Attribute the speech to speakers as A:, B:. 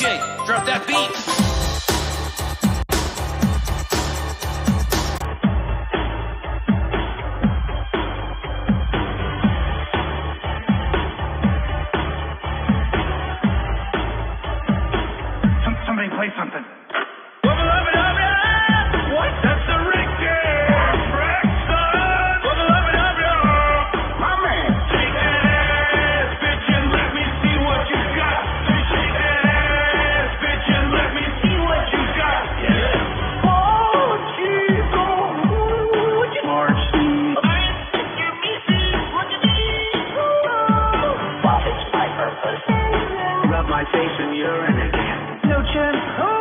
A: DJ, drop that beat.
B: Somebody play something. My face in urine again. No chance. Oh,